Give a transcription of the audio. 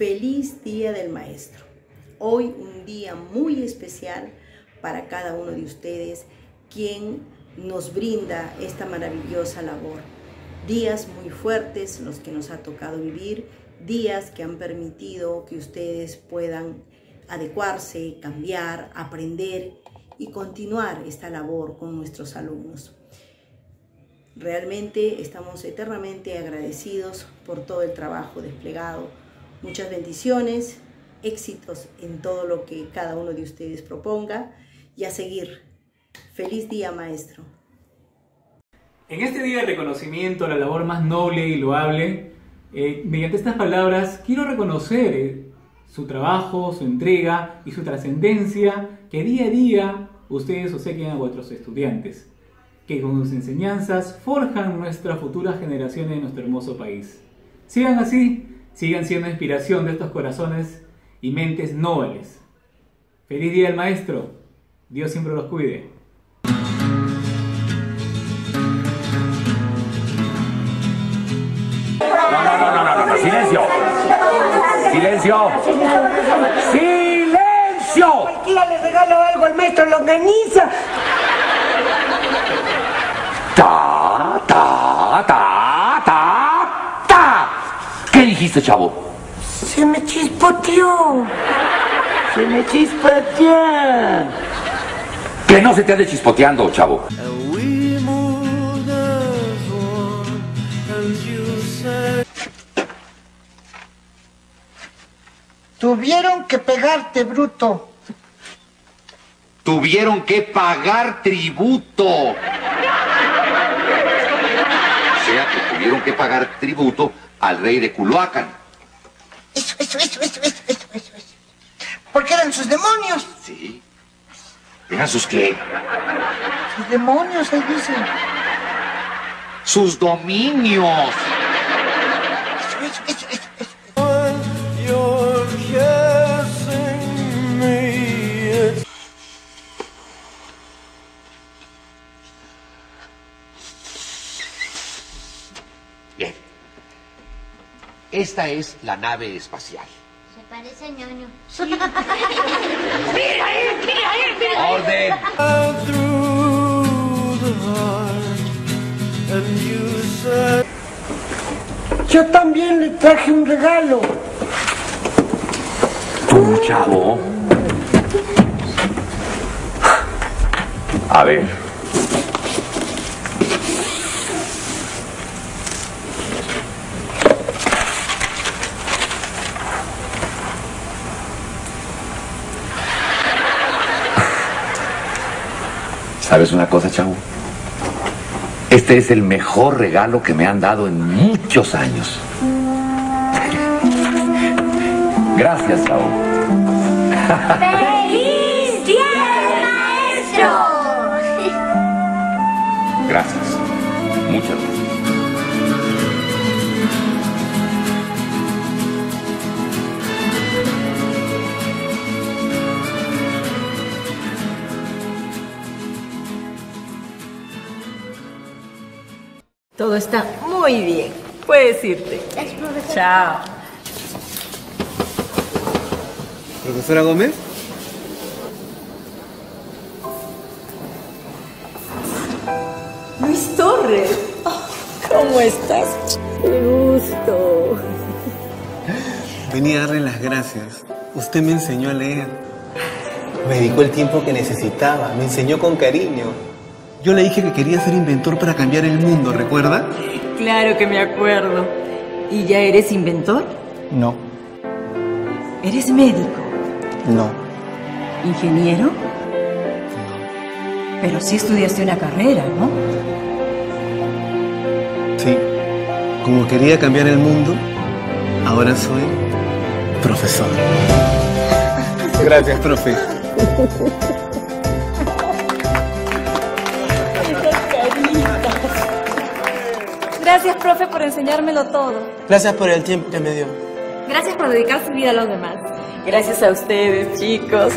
Feliz Día del Maestro. Hoy un día muy especial para cada uno de ustedes, quien nos brinda esta maravillosa labor. Días muy fuertes los que nos ha tocado vivir, días que han permitido que ustedes puedan adecuarse, cambiar, aprender y continuar esta labor con nuestros alumnos. Realmente estamos eternamente agradecidos por todo el trabajo desplegado. Muchas bendiciones, éxitos en todo lo que cada uno de ustedes proponga y a seguir. Feliz día, maestro. En este día de reconocimiento a la labor más noble y loable, eh, mediante estas palabras quiero reconocer eh, su trabajo, su entrega y su trascendencia que día a día ustedes obsequian a vuestros estudiantes, que con sus enseñanzas forjan nuestras futuras generaciones de nuestro hermoso país. Sigan así, sigan siendo inspiración de estos corazones y mentes nobles. Feliz Día del Maestro. Dios siempre los cuide. No, no, no, no, no, no, silencio. Silencio. ¡Silencio! Cualquiera le regalo algo al maestro Longaniza. ¿Qué dijiste, chavo? Se me chispoteó. Se me chispoteó. Que no se te ande chispoteando, chavo. Tuvieron que pegarte, bruto. Tuvieron que pagar tributo. O sea que tuvieron que pagar tributo al rey de Culhuacán. Eso, eso, eso, eso, eso, eso, eso, eso. Porque eran sus demonios. Sí. ¿Eran sus qué? Sus demonios, ahí dice. Sus dominios. Eso, eso, eso, eso, eso. Bien. Esta es la nave espacial. Se parece a ñoño. ¡Orden! Yo también le traje un regalo. Tú, chavo. A ver. ¿Sabes una cosa, chavo? Este es el mejor regalo que me han dado en muchos años. Gracias, chavo. ¡Feliz Día del Maestro! Gracias. Muchas gracias. Todo está muy bien. Puedes irte. Chao. Profesora Gómez. Luis Torres. Oh, ¿Cómo estás? Qué gusto. Venía a darle las gracias. Usted me enseñó a leer. Me dedicó el tiempo que necesitaba. Me enseñó con cariño. Yo le dije que quería ser inventor para cambiar el mundo, ¿recuerda? Claro que me acuerdo. ¿Y ya eres inventor? No, ¿Eres médico? no. ¿Ingeniero? Pero sí estudiaste una carrera, ¿no? Sí, Como quería cambiar el mundo, ahora soy profesor. Gracias, profe. Gracias, profe, por enseñármelo todo. Gracias por el tiempo que me dio. Gracias por dedicar su vida a los demás. Gracias a ustedes, chicos.